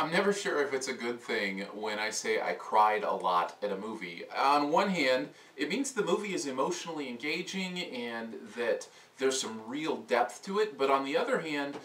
I'm never sure if it's a good thing when I say I cried a lot at a movie. On one hand, it means the movie is emotionally engaging and that there's some real depth to it, but on the other hand,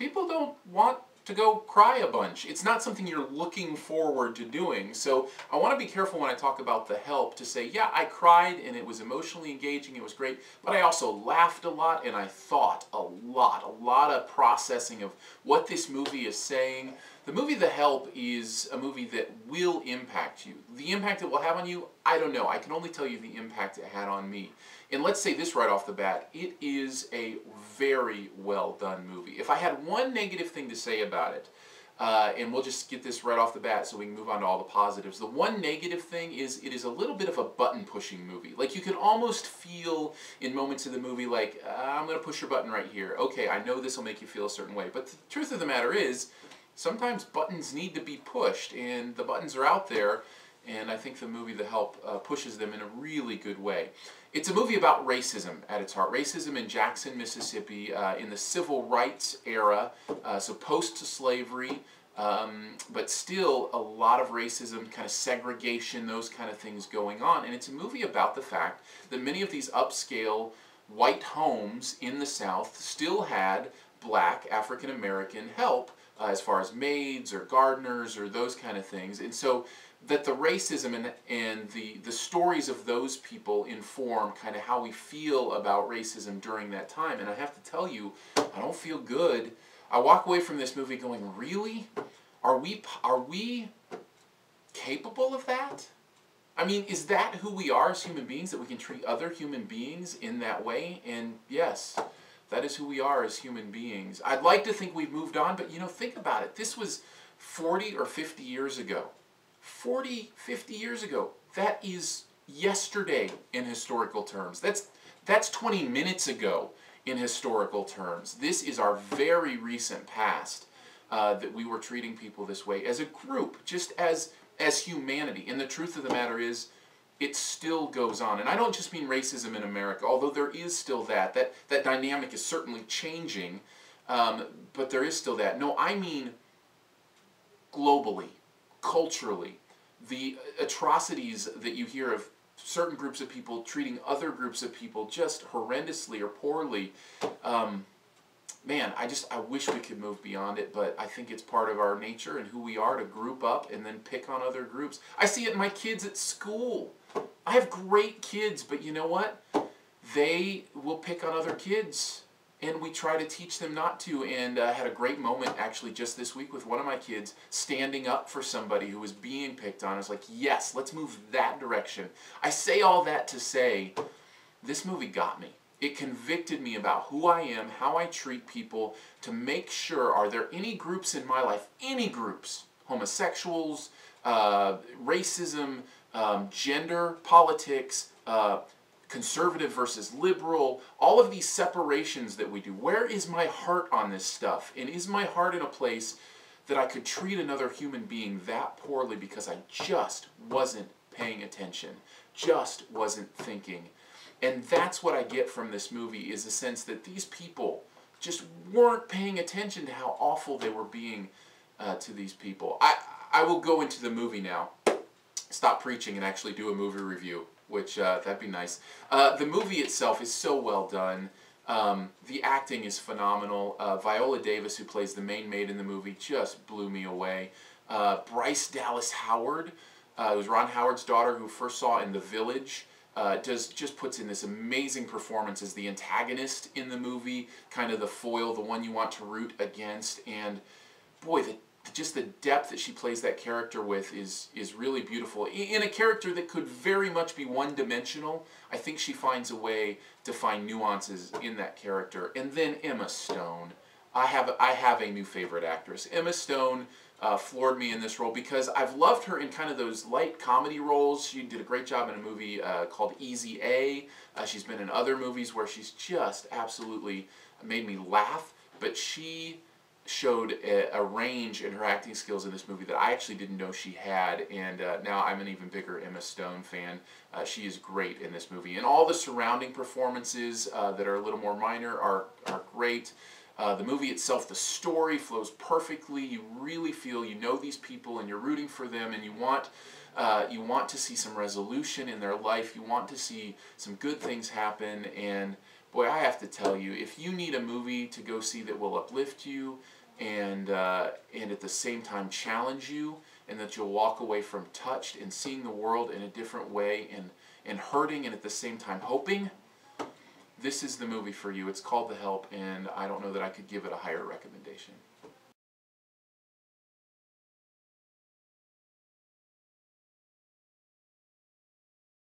people don't want to go cry a bunch. It's not something you're looking forward to doing. So I want to be careful when I talk about The Help to say, yeah, I cried and it was emotionally engaging, it was great, but I also laughed a lot and I thought a lot, a lot of processing of what this movie is saying. The movie The Help is a movie that will impact you. The impact it will have on you, I don't know. I can only tell you the impact it had on me. And let's say this right off the bat, it is a very well done movie. If I had one negative thing to say about it, uh, and we'll just get this right off the bat so we can move on to all the positives. The one negative thing is it is a little bit of a button pushing movie. Like you can almost feel in moments of the movie like, uh, I'm going to push your button right here. Okay, I know this will make you feel a certain way. But the truth of the matter is, sometimes buttons need to be pushed and the buttons are out there and I think the movie The Help uh, pushes them in a really good way. It's a movie about racism at its heart. Racism in Jackson, Mississippi uh, in the civil rights era, uh, so post-slavery, um, but still a lot of racism, kind of segregation, those kind of things going on. And it's a movie about the fact that many of these upscale white homes in the South still had black African American help uh, as far as maids or gardeners or those kind of things. And so that the racism and, and the, the stories of those people inform kind of how we feel about racism during that time. And I have to tell you, I don't feel good. I walk away from this movie going, really? Are we, are we capable of that? I mean, is that who we are as human beings, that we can treat other human beings in that way? And yes, that is who we are as human beings. I'd like to think we've moved on, but you know, think about it. This was 40 or 50 years ago. 40, 50 years ago. That is yesterday in historical terms. That's, that's 20 minutes ago in historical terms. This is our very recent past uh, that we were treating people this way as a group, just as, as humanity. And the truth of the matter is, it still goes on. And I don't just mean racism in America, although there is still that. That, that dynamic is certainly changing, um, but there is still that. No, I mean globally, culturally, the atrocities that you hear of certain groups of people treating other groups of people just horrendously or poorly. Um, man, I just, I wish we could move beyond it, but I think it's part of our nature and who we are to group up and then pick on other groups. I see it in my kids at school. I have great kids, but you know what? They will pick on other kids and we try to teach them not to and uh, had a great moment actually just this week with one of my kids standing up for somebody who was being picked on. I was like, yes, let's move that direction. I say all that to say this movie got me. It convicted me about who I am, how I treat people, to make sure are there any groups in my life, any groups, homosexuals, uh, racism, um, gender, politics, uh, conservative versus liberal, all of these separations that we do. Where is my heart on this stuff? And is my heart in a place that I could treat another human being that poorly because I just wasn't paying attention, just wasn't thinking? And that's what I get from this movie is a sense that these people just weren't paying attention to how awful they were being uh, to these people. I, I will go into the movie now, stop preaching and actually do a movie review which uh, that'd be nice. Uh, the movie itself is so well done. Um, the acting is phenomenal. Uh, Viola Davis, who plays the main maid in the movie, just blew me away. Uh, Bryce Dallas Howard, uh, was Ron Howard's daughter, who first saw in The Village, uh, does just puts in this amazing performance as the antagonist in the movie, kind of the foil, the one you want to root against, and boy, the just the depth that she plays that character with is is really beautiful. In a character that could very much be one-dimensional, I think she finds a way to find nuances in that character. And then Emma Stone. I have I have a new favorite actress. Emma Stone uh, floored me in this role because I've loved her in kind of those light comedy roles. She did a great job in a movie uh, called Easy A. Uh, she's been in other movies where she's just absolutely made me laugh. But she showed a, a, range in her acting skills in this movie that I actually didn't know she had, and uh, now I'm an even bigger Emma Stone fan. Uh, she is great in this movie, and all the surrounding performances uh, that are a little more minor are, are great. Uh, the movie itself, the story flows perfectly. You really feel you know these people and you're rooting for them, and you want uh, you want to see some resolution in their life. You want to see some good things happen. And boy, I have to tell you, if you need a movie to go see that will uplift you and uh, and at the same time challenge you, and that you'll walk away from touched and seeing the world in a different way and and hurting and at the same time hoping this is the movie for you. It's called The Help, and I don't know that I could give it a higher recommendation.